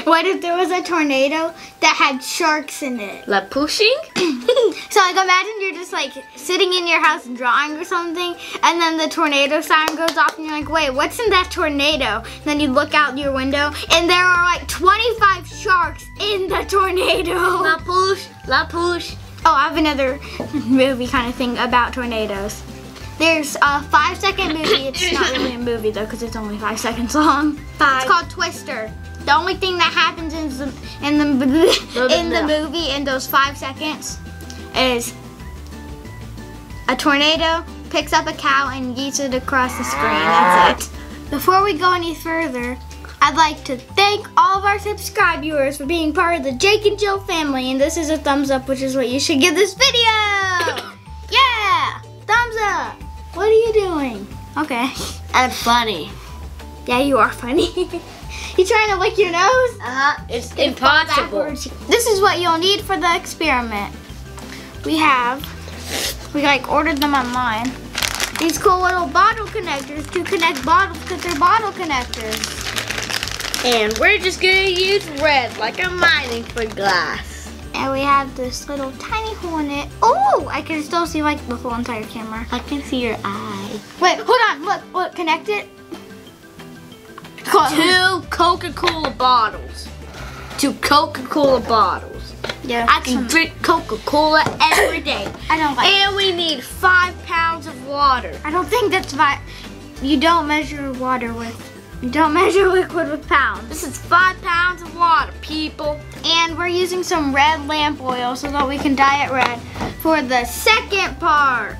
what if there was a tornado that had sharks in it? La pushing? so like imagine you're just like sitting in your house drawing or something and then the tornado siren goes off and you're like, wait, what's in that tornado? And then you look out your window and there are like 25 sharks in the tornado. La push, la push. Oh, I have another movie kind of thing about tornadoes. There's a five second movie. It's not really a movie though because it's only five seconds long. Five. It's called Twister. The only thing that happens in the in the in the movie in those five seconds is a tornado picks up a cow and yeets it across the screen. That's ah. it. Before we go any further, I'd like to thank all of our subscribe viewers for being part of the Jake and Jill family, and this is a thumbs up, which is what you should give this video. yeah, thumbs up. What are you doing? Okay. I'm funny. Yeah, you are funny. you trying to lick your nose? Uh-huh. It's impossible. This is what you'll need for the experiment. We have, we like ordered them online. These cool little bottle connectors to connect bottles because they're bottle connectors. And we're just gonna use red like I'm mining for glass. And we have this little tiny hole in it. Oh, I can still see like the whole entire camera. I can see your eye. Wait, hold on. Look, look, connect it. Two Coca-Cola bottles. Two Coca-Cola bottles. Yeah, I can drink Coca-Cola every day. I don't like. And we need five pounds of water. I don't think that's right. You don't measure water with. You don't measure liquid with pounds. This is five pounds of water, people. And we're using some red lamp oil so that we can dye it red for the second part.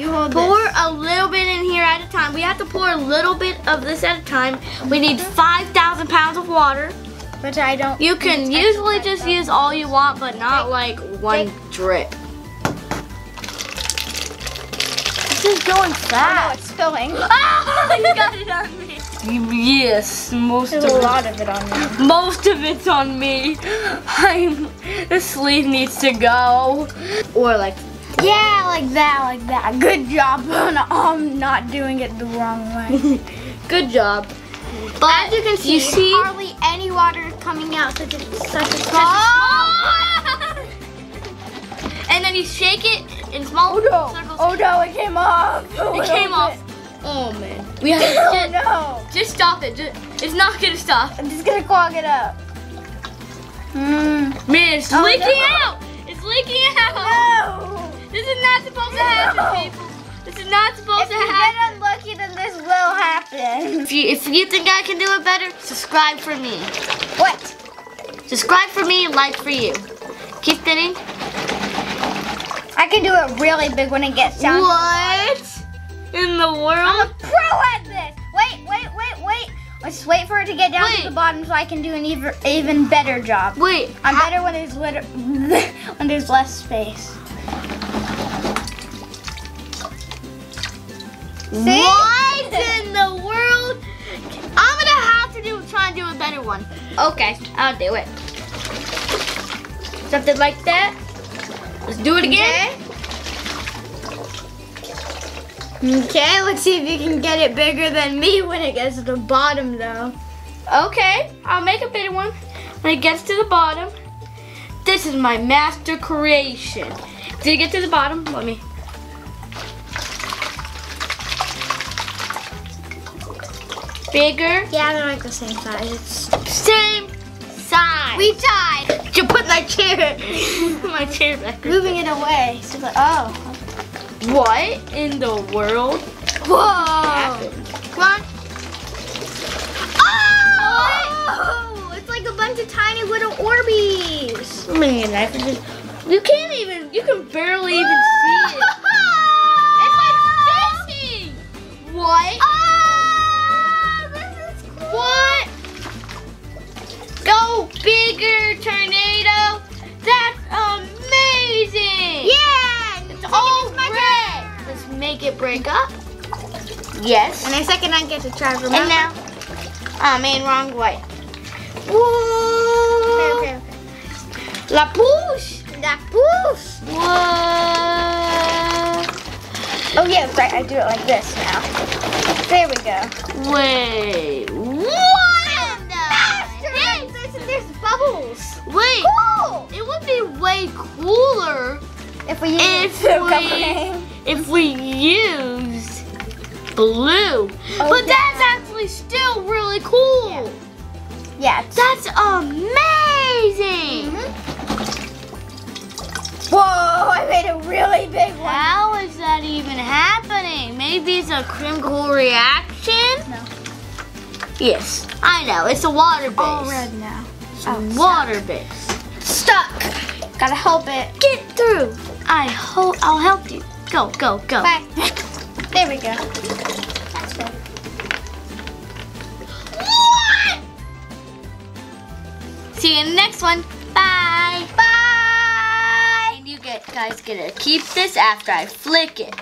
You hold Pour this. a little bit in here at a time. We have to pour a little bit of this at a time. We need 5,000 pounds of water. Which I don't. You can usually just though. use all you want, but not Take- like one take- drip. This is going fast. Oh, no, it's spilling. Ah, you got it on me. Yes, most There's of a it. lot of it on me. Most of it's on me. I'm. The sleeve needs to go. Or like. Yeah, like that, like that. Good job on um, not doing it the wrong way. Good job. But As you can see, you see. hardly any water is coming out such a such a small. Oh! and then you shake it in small circles. Oh no, it came off. It came off. Oh man. We have to Oh just, no. just stop it. Just, it's not gonna stop. I'm just gonna clog it up. Mm. Man, it's Oh, leaking no. out. It's leaking out. Is not supposed to happen, people. This is not supposed If to you get unlucky, then this will happen. If you, if you think I can do it better, subscribe for me. What? Subscribe for me and like for you. Keep spinning. I can do it really big when it gets down. What in the world? I'm a pro at this. Wait, wait, wait, wait. Let's wait for it to get down Wait. to the bottom so I can do an even even better job. Wait, I'm better when there's when there's less space. See? What in the world? I'm gonna have to do try and do a better one. Okay, I'll do it. Something like that. Let's do it again. Okay, let's see if you can get it bigger than me when it gets to the bottom though. Okay, I'll make a better one when it gets to the bottom. This is my master creation. Did it get to the bottom? Let me. Bigger, Yeah, they're like the same size. same size. We tied. You put my chair, my chair back. Moving it away. So that, oh. What in the world Whoa. Come on. Oh! It's like a bunch of tiny little Orbeez. Man, I'm gonna get a knife just. You can't even. You can barely even see it. It break up. Yes. And a second I get to try. Remember? And now, oh man, um, wrong way. Whoa. okay, okay. La push. La push. Whoa. Oh yeah, right. I do it like this now. There we go. Wait. What? There's, there's, there's bubbles. Wait, Cool. it would be way cooler If we if we. If we used blue. Oh, but that's actually still really cool. Yeah. Yeah. That's amazing. Mhm. Whoa! I made a really big one. How is that even happening? Maybe it's a chemical reaction? No. Yes, I know. It's a water base. All red now. It's Oh, water base. Stuck. Gotta help it. Get through. I hope I'll help you. Go, go, go. Bye. there we go. That's good. What? See you in the next one. Bye. Bye. And you get guys get to keep this after I flick it.